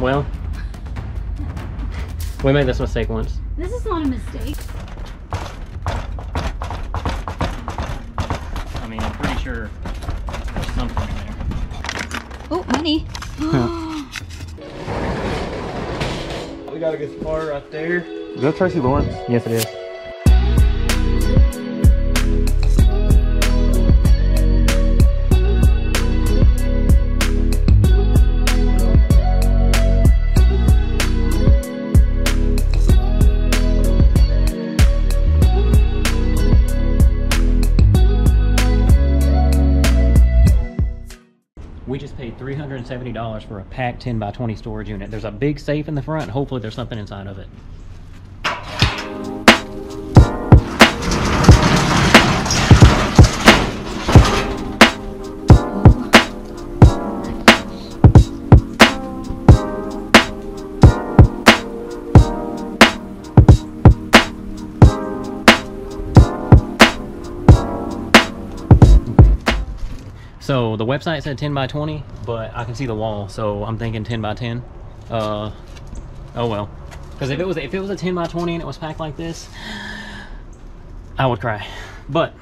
Well, we made this mistake once. This is not a mistake. I mean, I'm pretty sure there's something in there. Oh, money. We got a good spot right there. Is that Tracy Lawrence? Yes, it is. $170 for a packed 10 by 20 storage unit. There's a big safe in the front. Hopefully there's something inside of it. Website said 10 by 20, but I can see the wall, so I'm thinking 10 by 10. Uh, oh well. Because if it was if it was a 10 by 20 and it was packed like this, I would cry. But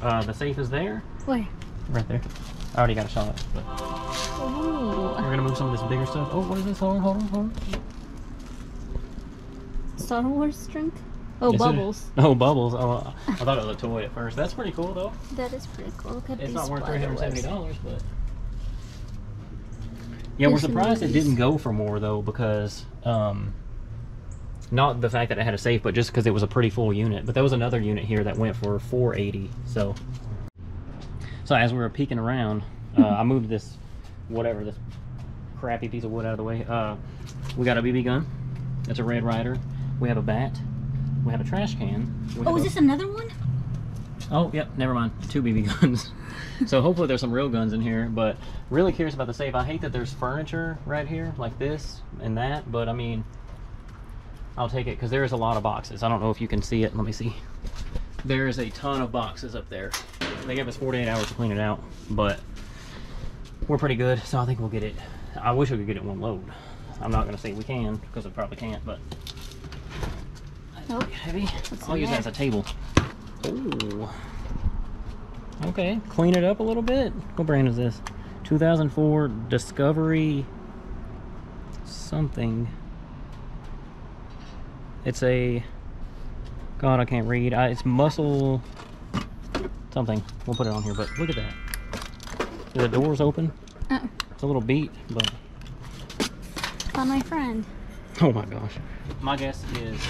uh, the safe is there, Where? right there. I already got a shot. But Oh. we're gonna move some of this bigger stuff. Oh, what is this? Hold on, hold on, hold on. Star Wars strength? Oh, Is it? bubbles. Oh, bubbles. Oh, I thought it was a toy at first. That's pretty cool though. That is pretty cool. Look at It's these not worth three spider hundred seventy webs. dollars, but yeah, we're surprised it didn't go for more though, because um, not the fact that it had a safe, but just because it was a pretty full unit. But there was another unit here that went for four eighty. So, so as we were peeking around, uh, I moved this whatever this crappy piece of wood out of the way. Uh, we got a BB gun. It's a Red Ryder. We have a bat. We have a trash can. Oh, is this another one? Oh, yep, never mind. Two BB guns. so hopefully there's some real guns in here, but really curious about the safe. I hate that there's furniture right here, like this and that, but I mean, I'll take it because there is a lot of boxes. I don't know if you can see it. Let me see. There is a ton of boxes up there. They gave us 48 hours to clean it out, but we're pretty good, so I think we'll get it. I wish we could get it one load. I'm not going to say we can because we probably can't, but Oh, heavy. What's I'll in use that as a table. Oh. Okay, clean it up a little bit. What brand is this? 2004 Discovery something. It's a God, I can't read. I, it's muscle something. We'll put it on here, but look at that. The door's open. oh, It's a little beat, but found my friend. oh my gosh. My guess is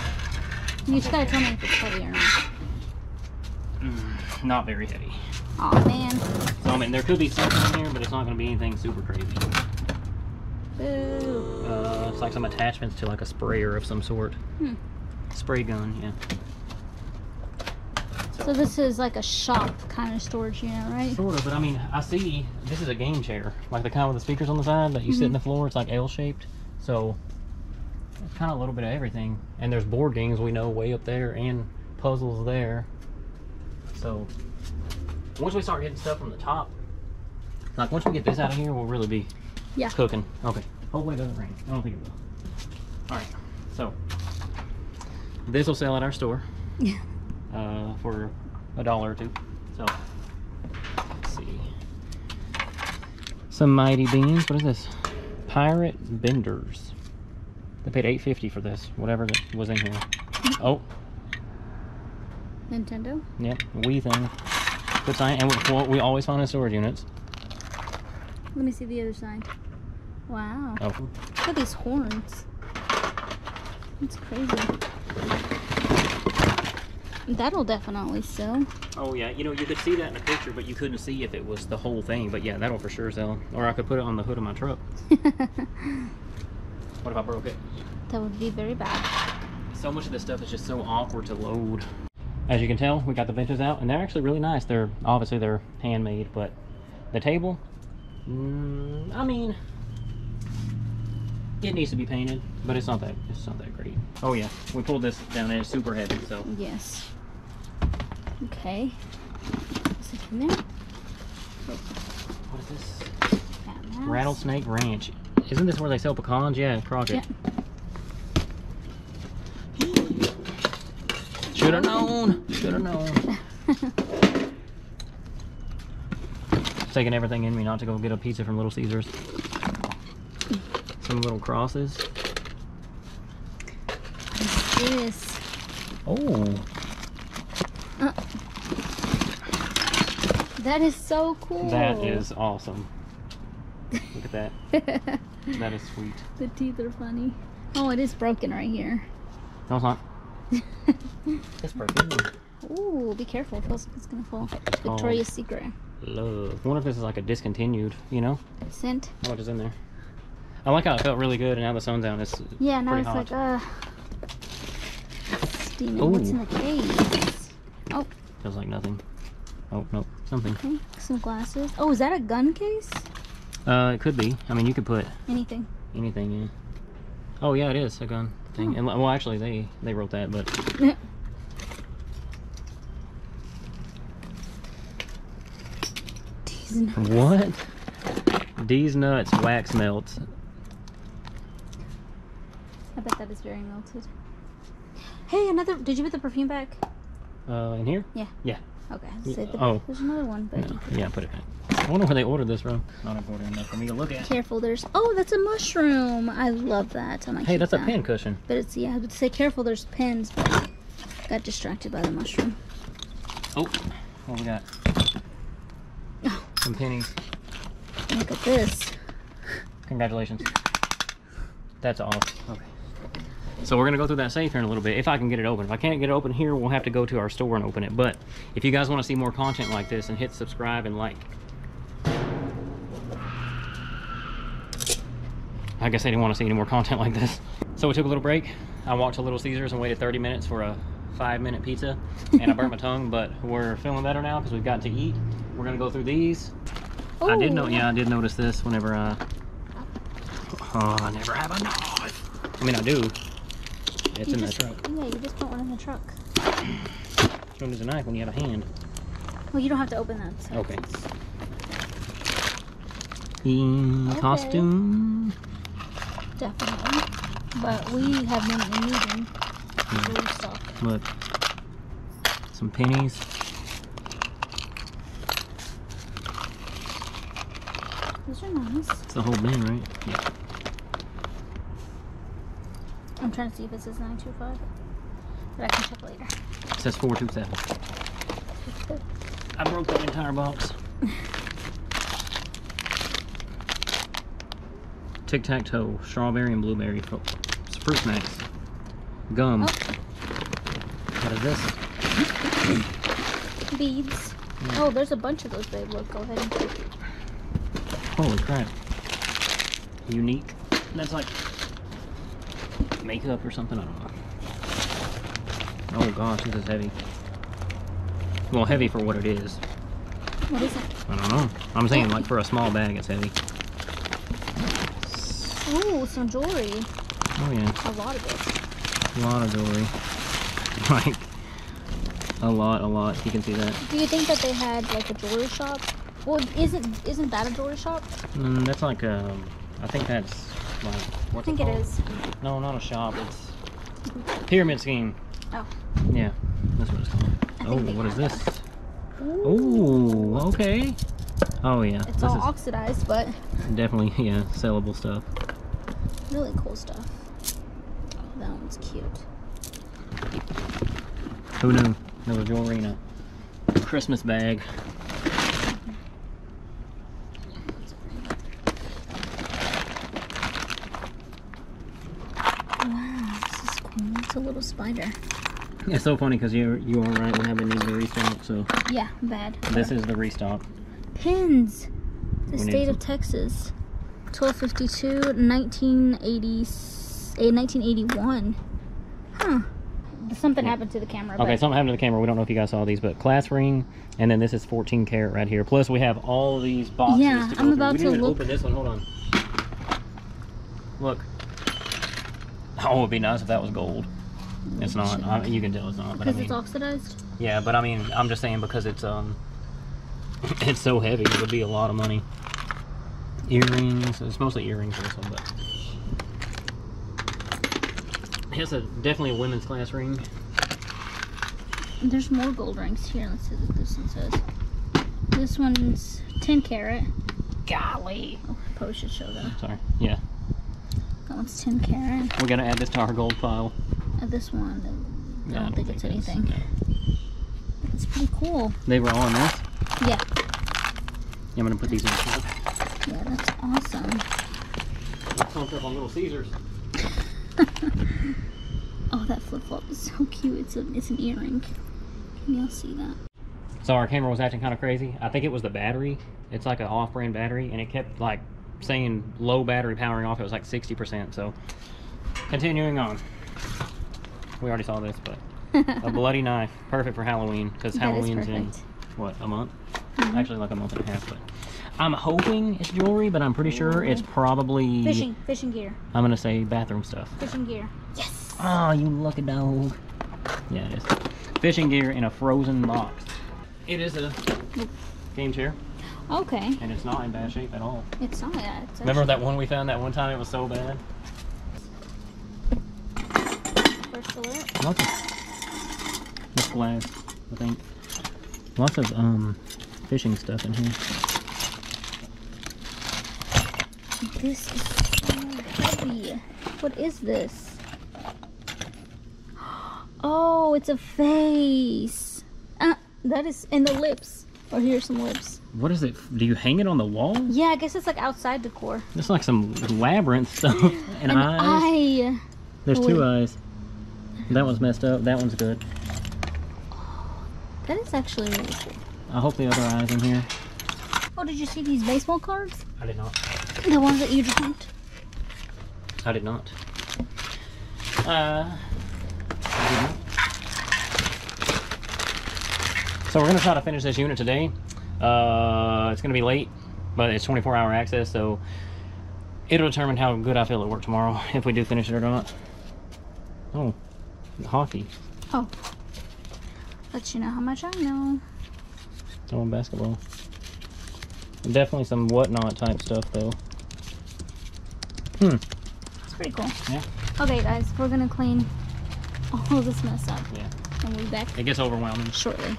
You just gotta tell me if it's heavy or not. mm, not very heavy. Aw, man. So I mean, there could be something in here, but it's not going to be anything super crazy. Boo. Uh, it's like some attachments to like a sprayer of some sort. Hmm. Spray gun, yeah. So this is like a shop kind of storage unit, right? Sort of, but I mean, I see this is a game chair, like the kind with the speakers on the side that you sit in the floor. It's like L-shaped, so kind of a little bit of everything. And there's board games we know way up there, and puzzles there. So once we start getting stuff from the top, like once we get this out of here, we'll really be Yeah. cooking. Okay. Hopefully it doesn't rain. I don't think it will. All right. So this will sell at our store Yeah. uh, for a dollar or two. So let's see. Some Mighty Beanz. What is this? Pirate Benders. They paid eight fifty for this. Whatever that was in here. Oh, Nintendo. yep. Wii thing. Good sign. And we, well, we always find in storage units. Let me see the other side. Wow. Oh. Look at these horns. That's crazy. That'll definitely sell. Oh yeah, you know you could see that in the picture, but you couldn't see if it was the whole thing. But yeah, that'll for sure sell. Or I could put it on the hood of my truck. What if I broke it? that would be very bad. So much of this stuff is just so awkward to load. As you can tell, we got the benches out, and they're actually really nice. They're obviously they're handmade, but the table, mm, I mean, it needs to be painted, but it's not that it's not that great. Oh yeah, we pulled this down and it's super heavy, so Yes. Okay. Is it in there? what is this? Rattlesnake Ranch. Isn't this where they sell pecans? Yeah, Crockett. Should have known. Should have known. Taking everything in me not to go get a pizza from Little Caesars. Some little crosses. This. Oh, uh. That is so cool. that is awesome. Look at that. That is sweet. the teeth are funny. Oh, it is broken right here. No, it's not. It's perfect. Ooh, be careful. It feels like it's gonna fall. Oh. Victoria's Secret. Love. wonder if this is like a discontinued, you know? Scent. How much is in there? I like how it felt really good and now the sun's down. It's Yeah, now it's hot. like, uh. Steaming. What's in the case? Oh. Feels like nothing. Oh, no. Something. Okay, some glasses. Oh, is that a gun case? Uh, it could be. I mean, you could put Anything. anything yeah. Oh, yeah, it is a gun thing. Oh. And, well, actually, they, they wrote that, but These nuts. what? These nuts wax melts. I bet that is very melted. Hey, another. Did you put the perfume back? Uh, in here? Okay. I Yeah, said the, oh. There's another one, but No. Yeah, put it back. I wonder where they ordered this from. Not important enough for me to look at. careful. There's. Oh, that's a mushroom. I love that. I might Hey, keep that's a that. pin cushion. But it's yeah. I would say careful. There's pins, but got distracted by the mushroom. Oh, what we got? Oh. Some pennies. Look at this. Congratulations. That's awesome. Okay. So we're gonna go through that safe here in a little bit, if I can get it open. If I can't get it open here, we'll have to go to our store and open it. But if you guys want to see more content like this, and hit subscribe and like. I guess I didn't want to see any more content like this. So we took a little break. I walked to Little Caesars and waited 30 minutes for a five minute pizza. And I burnt my tongue, but we're feeling better now because we've got to eat. We're gonna go through these. I did know, yeah, I did notice this whenever I. Oh, I never have a knife. I mean, I do. It's You in just, the truck. Yeah, you just put one in the truck. You Don't use a knife when you have a hand. Well, you don't have to open that. so Okay. In Okay. costume. Definitely. But we have been needing Hmm. to restock. Look. Some pennies. Those are nice. It's the whole bin, right? Yeah. I'm trying to see if it says 925. But I can check later. It says 427. I broke the entire box. Tic Tac Toe, strawberry and blueberry fruit snacks, gum. Oh. What is this? Beads. Yeah. Oh, there's a bunch of those, babe. Look, go ahead and take it. Holy crap! Unique. That's like makeup or something. I don't know. Oh gosh, this is heavy. Well, heavy for what it is. What is it? I don't know. I'm saying like for a small bag, it's heavy. Oh, some jewelry. Oh yeah. A lot of it. A lot of jewelry. like, a lot, a lot. You can see that. Do you think that they had like a jewelry shop? Well, isn't isn't that a jewelry shop? Mm, that's like, um, I think that's like, I think it it is. No, not a shop. It's pyramid scheme. Oh. Yeah, that's what it's called. Oh, what is this? that. Oh, okay. Oh yeah, It's this all is oxidized, but definitely yeah sellable stuff. Really cool stuff. Oh, that one's cute. Who knew there was jewelry in a Christmas bag? Wow, this is cool. It's a little spider. It's so funny because you you are right. We haven't needed a restock, so Yeah, bad. this is the restock. Pins. The We state of Texas. 1252, 1980, eh, 1981. Huh. Something Yeah. happened to the camera. Okay, something happened to the camera. We don't know if you guys saw these, but class ring, and then this is 14 karat right here. Plus, we have all these boxes. Yeah, I'm through. about we to look- open this one. Hold on. Look. Oh, it'd be nice if that was gold. It's not. I, you can tell it's not. But I Because mean, it's oxidized? yeah, but I mean, I'm just saying because it's um, it's so heavy. It would be a lot of money earrings. It's mostly earrings this one, but it has a definitely a women's class ring. There's more gold rings here. Let's see what this one says. This one's 10 carat. Golly. Oh, I probably should show that. Sorry. Yeah, That one's 10 carat. we gotta add this to our gold pile. And this one, I No, don't think it's that's- anything. no. It's pretty cool. They were all in this. Yeah. Yeah, I'm gonna put these in the shelf. Yeah, that's awesome. Let's pump up on Little Caesars. Oh, that flip flop is so cute. It's a it's an earring. Can y'all see that? So our camera was acting kind of crazy. I think it was the battery. It's like an off-brand battery, and it kept like saying low battery powering off. It was like 60%. So continuing on. We already saw this, but a bloody knife, perfect for Halloween because Halloween's in what a month? Mhm. Actually, like a month and a half. But I'm hoping it's jewelry, but I'm pretty sure it's probably. Fishing, fishing gear, I'm gonna say bathroom stuff. fishing gear. Yes. Oh, you lucky dog. Yeah, it is. Fishing gear in a frozen box. It is a game chair, Okay. and it's not in bad shape at all. It's not that. It's Remember that one we found that one time? It was so bad. First alert. Lots of this glass, I think. Lots of um fishing stuff in here. This is so heavy. What is this? Oh, it's a face. Uh, that is in the lips. Or here's some lips. What is it? Do you hang it on the wall? Yeah, I guess it's like outside decor. It's like some labyrinth stuff. and An eyes. eye. There's Oh, two wait. eyes. That one's messed up. That one's good. That is actually really cool. I hope the other eye's in here. Oh, did you see these baseball cards? I did not. The ones that you dropped? I did not. Uh, I did not. So we're gonna try to finish this unit today. Uh, it's gonna be late, but it's 24 hour access, so it'll determine how good I feel at work tomorrow if we do finish it or not. Oh, hockey. Oh. Let you know how much I know. Oh, basketball. Definitely some whatnot type stuff though. Hmm. It's pretty cool. Yeah. Okay, guys, we're gonna clean all this mess up. Yeah. And we'll be back It gets overwhelming. shortly.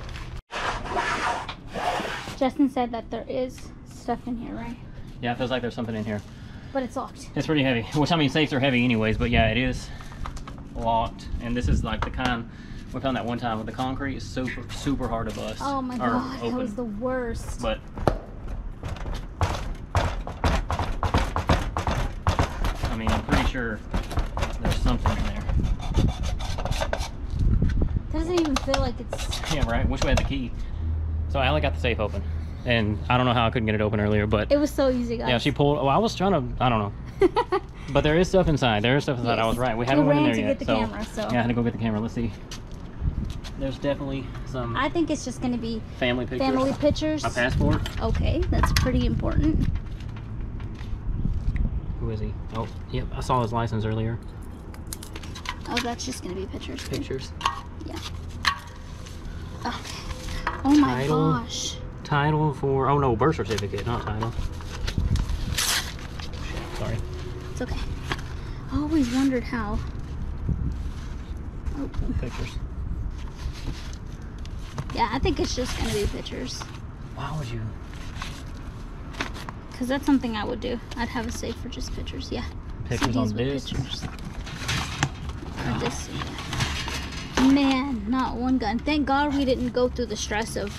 Justin said that there is stuff in here, right? Yeah, it feels like there's something in here. But it's locked. It's pretty heavy. Which I mean, safes are heavy anyways, but yeah, it is locked. And this is like the kind we found that one time with the concrete. It's super, super hard to bust. Oh my god, that open. was the worst. But I mean, I'm pretty sure there's something in there. doesn't even feel like it's. Yeah, right. Wish we had the key. So Allie got the safe open, and I don't know how I couldn't get it open earlier, but It was so easy, guys. yeah, she pulled. Well, I was trying to. I don't know. But there is stuff inside. There is stuff inside. I was right. We We haven't went in there to yet. get the so camera, so- yeah, I had to go get the camera. Let's see. There's definitely some I think it's just gonna be family pictures. family pictures. My passport. Okay, that's pretty important. Who is he? Oh, yep. I saw his license earlier. Oh, that's just gonna be pictures. Pictures. Okay. Ah, oh my Title. gosh. Title for. Oh no, birth certificate, not title. Sorry. It's okay. I always wondered how. Oh, Pictures. Yeah, I think it's just gonna be pictures. Why would you? Cause that's something I would do. I'd have a safe for just pictures. Yeah. Pictures CDs with this. Pictures. This. yeah. Man, not one gun. Thank God we didn't go through the stress of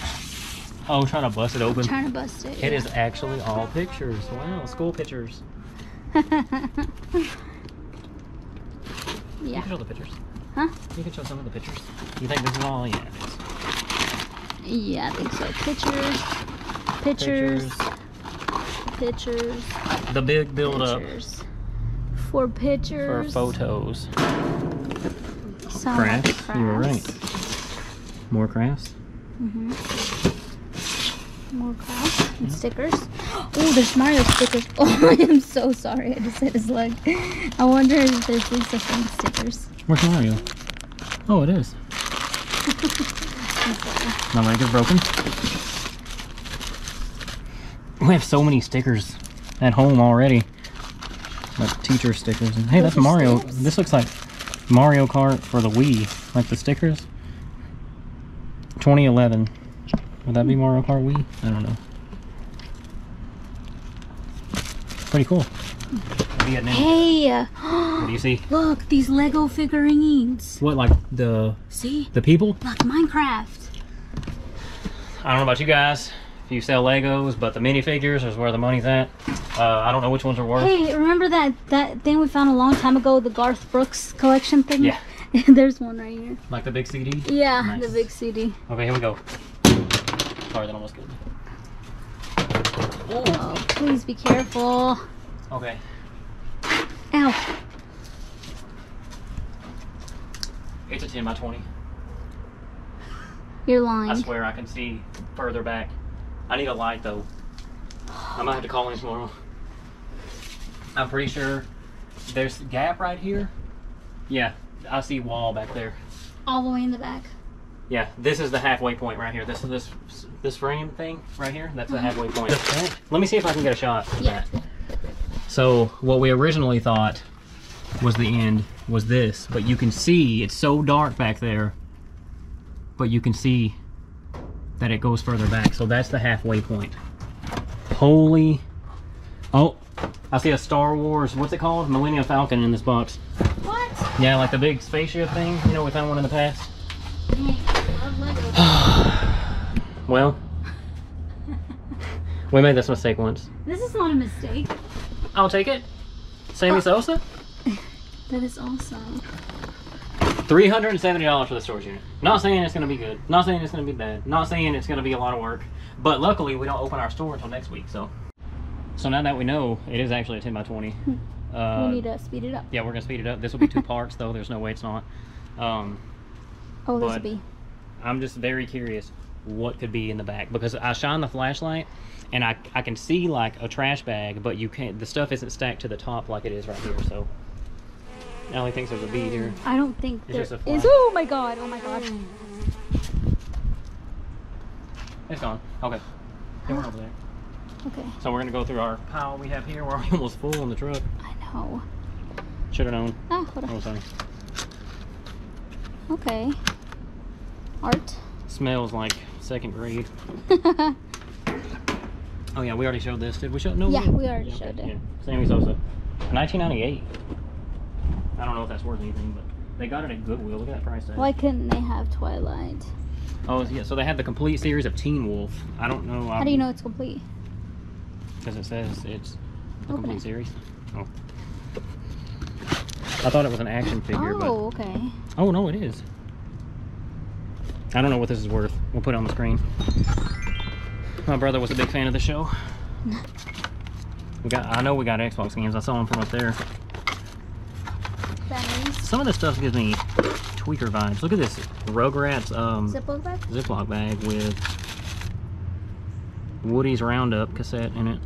Oh, trying to bust it open. trying to bust it. It is actually all pictures. Wow, school pictures. yeah. You can show the pictures. Huh? You can show some of the pictures. You think this is all? Yeah. Yeah, I think so. Pictures. Pictures. Pictures. The big build up Pictures. For for pictures. photos. So much Crafts. You were right. More crafts. hmm More crafts and stickers. Oh, there's Mario stickers. Oh, I am so sorry. I just hit his leg. I wonder if there's Lisa Frank stickers. Where's Mario? Oh, it is. My leg is broken. We have so many stickers at home already. Like teacher stickers. And hey, Those that's Mario. stamps? This looks like Mario Kart for the Wii. Like the stickers. 2011. Would that be Mario Kart Wii? I don't know. Pretty cool. What do you? Hey, What do you see? look, these Lego figurines. What, like the See? the people? Like Minecraft. I don't know about you guys, if you sell Legos, but the minifigures is where the money's at. Uh, I don't know which ones are worth. Hey, remember that that thing we found a long time ago, the Garth Brooks collection thing? Yeah. There's one right here. Like the big CD? Yeah, Nice. the big CD. Okay, here we go. Sorry, that almost killed me. Oh, please be careful. Okay. Ow. It's a 10 by 20. You're lying. I swear I can see further back. I need a light though. I might have to call in tomorrow. I'm pretty sure there's a gap right here. Yeah, I see wall back there. All the way in the back. Yeah, this is the halfway point right here. This is this this frame thing right here. That's the mm-hmm. halfway point. Let me see if I can get a shot. Of Yeah. That. So what we originally thought was the end was this, but you can see it's so dark back there. But you can see that it goes further back. So that's the halfway point. Holy! Oh, I see a Star Wars. What's it called? Millennium Falcon in this box. What? Yeah, like the big spaceship thing. You know, we found one in the past. Dang, I love Lego. Well, we made this mistake once. This is not a mistake. I'll take it. Sammy Sosa? That is awesome. $370 for the storage unit. Not saying it's going to be good. Not saying it's going to be bad. Not saying it's going to be a lot of work. But luckily, we don't open our store until next week, so. So now that we know, it is actually a 10 by 20. Uh, we need to speed it up. yeah, we're going to speed it up. This will be two parts, though. There's no way it's not. Um, Oh, a but- bee. I'm just very curious what could be in the back because I shine the flashlight and I, I can see like a trash bag, but you can't. The stuff isn't stacked to the top like it is right here. So Allie thinks there's a bee here. I don't think It's there just a is. Oh my god! Oh my god! It's gone. Okay. It went over there. Okay, So we're gonna go through our pile we have here. We're almost full in the truck. I know. Should have known. Ah, hold Oh, sorry. Okay. Art. Smells like second grade. Oh yeah, we already showed this. Did we show? No. Yeah, we already okay, showed it. Yeah. Sammy Sosa, 1998. I don't know if that's worth anything, but they got it at Goodwill. Look at that price tag. Why couldn't they have Twilight? Oh yeah, so they had the complete series of Teen Wolf. I don't know. How do you know it's complete? Because it says it's the Open complete it. series. Oh. I thought it was an action figure, but Oh, okay. oh no, it is. I don't know what this is worth. We'll put it on the screen. My brother was a big fan of the show. We got. I know we got Xbox games. I saw them from up there. Some of this stuff gives me tweaker vibes. Look at this Rugrats um, Ziploc bag. Ziploc bag with Woody's Roundup cassette in it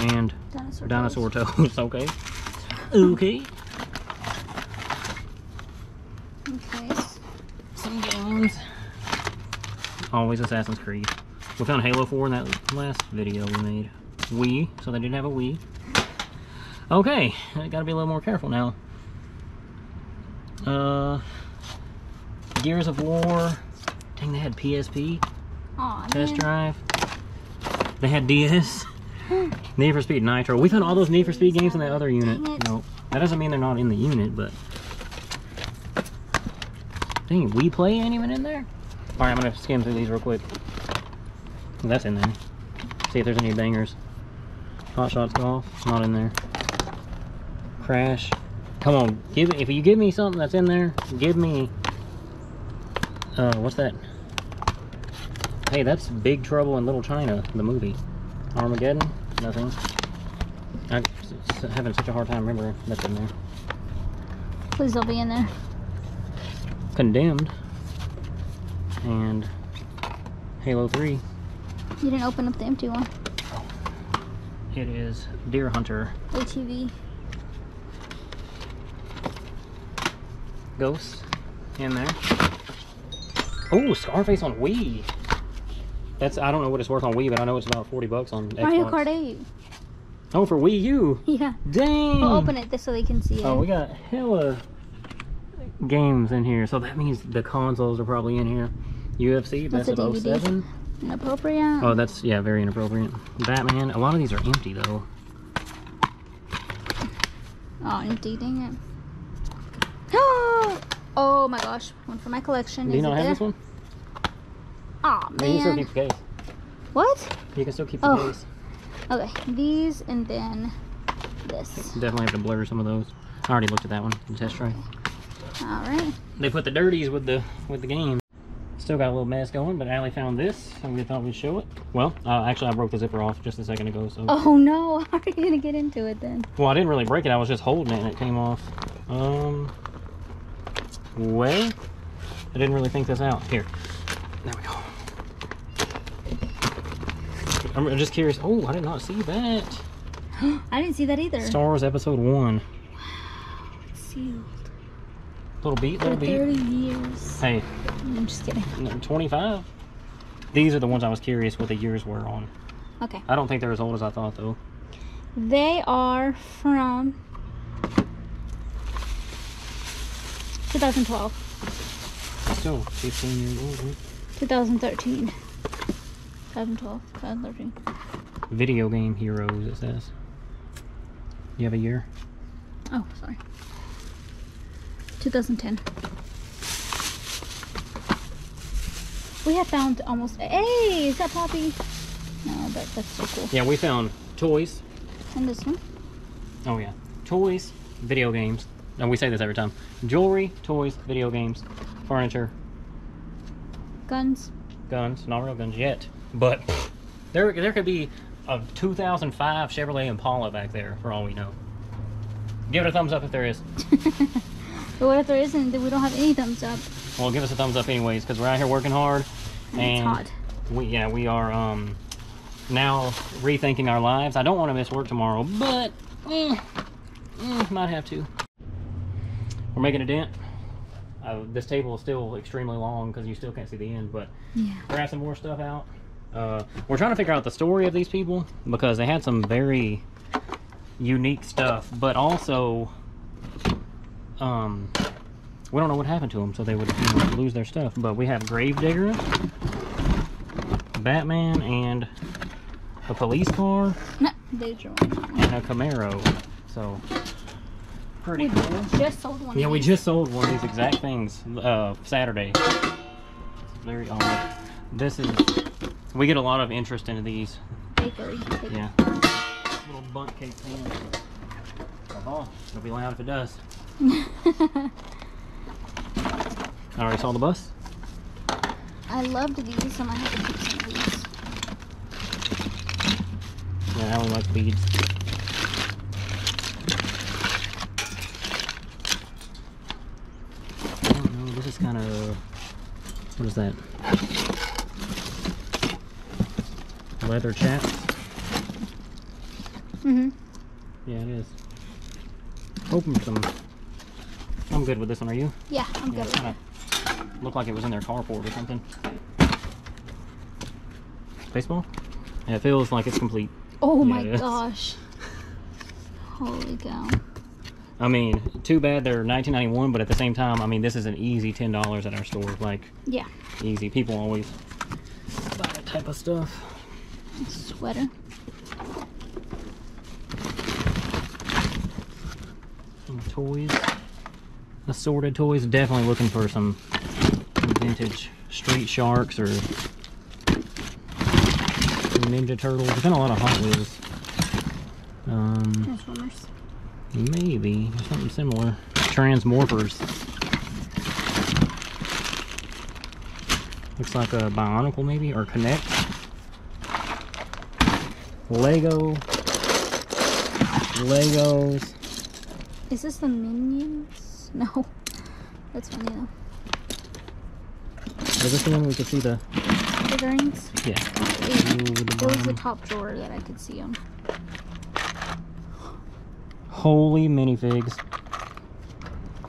and Dinosaur. dinosaur toys. toes. okay. Okay. Okay. Some games. Always Assassin's Creed. We found Halo 4 in that last video we made. Wii, so they didn't have a Wii. Okay, I gotta be a little more careful now. Uh, Gears of War. Dang, they had PSP. Aw, Test man. Drive. They had DS. Need for Speed Nitro. We found all those Need for Speed games in that other unit. No, that doesn't mean they're not in the unit, but. Dang, Wii Play ain't even in there? Alright, I'm gonna skim through these real quick. That's in there. See if there's any bangers. Hot Shots Golf, not in there. Crash. Come on, give if you give me something that's in there, give me. Uh, what's that? Hey, that's Big Trouble in Little China, the movie. Armageddon? Nothing. I'm having such a hard time remembering that's in there. Please don't be in there. Condemned. And Halo 3. You didn't open up the empty one. It is Deer Hunter ATV. Ghost in there. Oh, Scarface on Wii. That's I don't know what it's worth on Wii, but I know it's about 40 bucks on Xbox. Mario Kart 8. Oh, for Wii U. Yeah. Dang. We'll open it this so they can see oh, it. Oh, we got hella games in here, so that means the consoles are probably in here. UFC, That's best a of DVD. 07. Inappropriate. Oh, that's yeah, very inappropriate. Batman. A lot of these are empty though. Oh, empty, dang it. oh my gosh, one for my collection. Do you Is not have there? this one? Aw, Yeah, you can still keep the case. What? You can still keep the Oh. case. Okay, these and then this. Definitely have to blur some of those. I already looked at that one. Test try. Alright. They put the dirties with the with the game. Still got a little mess going, but Allie found this, and we thought we'd show it. Well, uh, actually, I broke the zipper off just a second ago. So, Oh no, how are you gonna get into it then? well, I didn't really break it. I was just holding it, and it came off. Um, well, I didn't really think this out. Here, there we go. I'm just curious. Oh, I did not see that. I didn't see that either. Star Wars Episode One. Sealed. Little beat, little beat. 30 years. Hey, I'm just kidding. 25. These are the ones I was curious what the years were on. Okay. I don't think they're as old as I thought, though. They are from 2012, Still 15 years old. right? 2013. 2012, 2013. Video game heroes, it says. You have a year? Oh, sorry. 2010. We have found almost. Hey, is that Poppy? No, but that's so cool. Yeah, we found toys. And this one. Oh, yeah. Toys, video games. And we say this every time. Jewelry, toys, video games, furniture, Guns. guns. Not real guns yet. But there, there could be a 2005 Chevrolet Impala back there, for all we know. Give it a thumbs up if there is. But what if there isn't? Then we don't have any thumbs up. Well, give us a thumbs up anyways, because we're out here working hard. And, And it's hot. we yeah we are um now rethinking our lives i don't want to miss work tomorrow but eh, eh, might have to we're making a dent uh, this table is still extremely long because you still can't see the end but Yeah. grab some more stuff out uh, we're trying to figure out the story of these people because they had some very unique stuff but also um we don't know what happened to them so they would you know, lose their stuff but we have gravedigger Batman and a police car No, there's your and a Camaro. So pretty We cool. just sold one. Yeah, of we just sold one of these exact things uh, Saturday. Very odd. This is we get a lot of interest into these. bakery. Yeah. Little bundt cake pan. Oh, it'll be loud if it does. I already saw the bus. I loved these. I might have to keep some of these. Yeah, Alan likes beads. I don't know, this is kind of... What is that? Leather chaps? Mm-hmm. Yeah, it is. Open some... I'm good with this one, are you? Yeah, I'm Yeah, good with it. Looked like it was in their carport or something. Baseball? Yeah, it feels like it's complete. Oh Yeah, my gosh. Holy cow. I mean, too bad they're 1991, but at the same time, I mean, this is an easy $10 at our store. Like, Yeah. easy. People always buy that type of stuff. Sweater. Some toys. Assorted toys. Definitely looking for some vintage Street Sharks or Ninja Turtles. There's been a lot of Hot Wheels. Um, Transformers. maybe something similar. Transmorphers. Looks like a Bionicle maybe or K'NEX. Lego. Legos. Is this the Minions? No. That's funny though. Is this the one we could see the? Figurines. Yeah. The it was the top drawer that I could see them. Holy minifigs.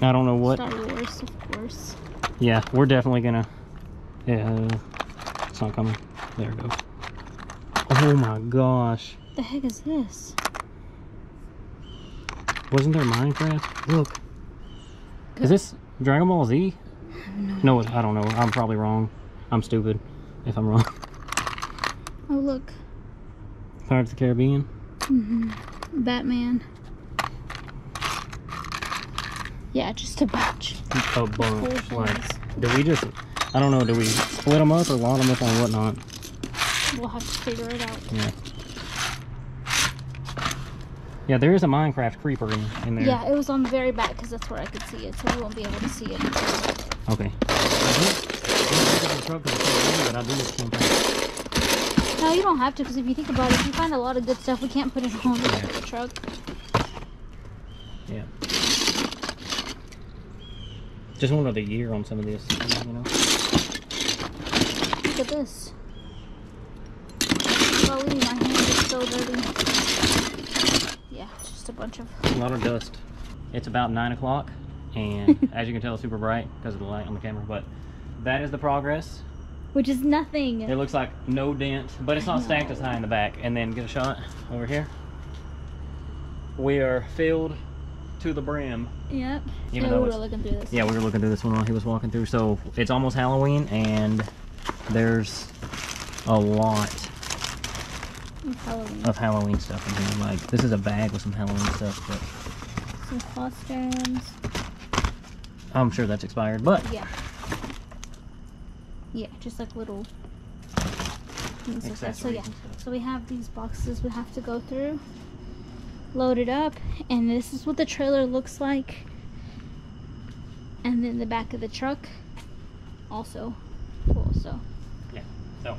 I don't know what. Star Wars, of course. Yeah, we're definitely gonna. Yeah, it's not coming. There it goes. Oh my gosh. What the heck is this? Wasn't there Minecraft? Look. Is this Dragon Ball Z? No, I don't know. I'm probably wrong. I'm stupid if I'm wrong. Oh look, Pirates of the Caribbean. Mhm. Batman. Yeah, just a bunch. A bunch. Like, do we just? I don't know. Do we split them up or lot them up on whatnot? We'll have to figure it out. Yeah. Yeah, there is a Minecraft creeper in, in there. Yeah, it was on the very back because that's where I could see it, so we won't be able to see it. Okay. But I do just can't find- No, you don't have to because if you think about it, if you find a lot of good stuff, we can't put it on the the truck. Yeah. Just wanted a year on some of this, you know. Look at this. Golly, my hand is so dirty. Yeah, it's just a bunch of. A lot of dust. It's about nine o'clock, and as you can tell, it's super bright because of the light on the camera. But that is the progress. Which is nothing. It looks like no dent, but it's not stacked as high in the back. And then get a shot over here. We are filled to the brim. Yep. Even yeah, we were looking through this. Yeah, we were looking through this one while he was walking through. So it's almost Halloween, and there's a lot Halloween. of Halloween stuff in here. Like this is a bag with some Halloween stuff, but Some costumes. I'm sure that's expired. But Yeah. Yeah, just like little things like that. So yeah. So we have these boxes we have to go through, load it up, and this is what the trailer looks like. And then the back of the truck, also cool, So Yeah, So,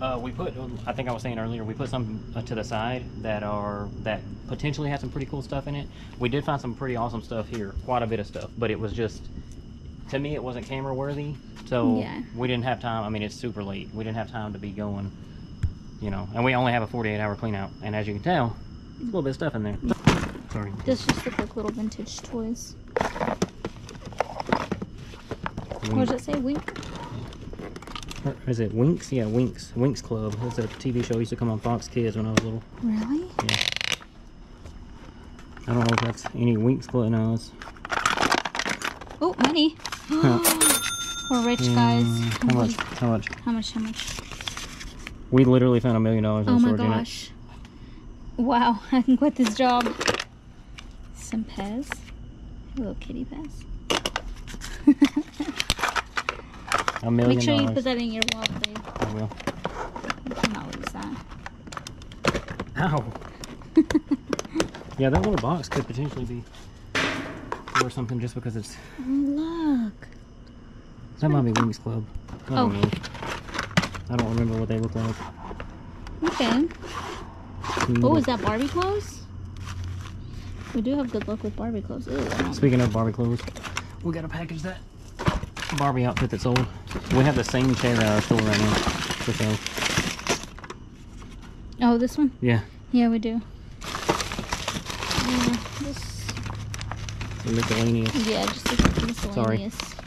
uh, we put, I think I was saying earlier, we put some uh, to the side that are, that potentially have some pretty cool stuff in it. We did find some pretty awesome stuff here, quite a bit of stuff, but it was just, to me, it wasn't camera worthy. So, Yeah. we didn't have time. I mean, it's super late. We didn't have time to be going, you know, and we only have a 48 hour clean out. And as you can tell, there's a little bit of stuff in there. Sorry. this just look like little vintage toys. What does it say? Wink. Is it Winx? Yeah, Winx. Winx Club. That's a TV show used to come on Fox Kids when I was little. Really? Yeah. I don't know if that's any Winx Club. No, it's Oh, money. We're rich guys. How much? How much? How much? How much? We literally found a million dollars in Oh my gosh. Wow, I can quit this job. Some Pez. A little kitty Pez. A million Make sure you dollars. put that in your wallet, babe. I will. You cannot lose that. Ow. yeah, that little box could potentially be or something just because it's. Look. That might be Wings Club. I don't Oh. know. I don't remember what they look like. Okay. Hmm. Oh, is that Barbie clothes? We do have good luck with Barbie clothes. Ew, Speaking of Barbie clothes, we got to package that Barbie outfit that's old. We have the same chair at our store right now. For sale. Oh, this one? Yeah, Yeah, we do. Yeah, this, the miscellaneous. yeah, just a miscellaneous. What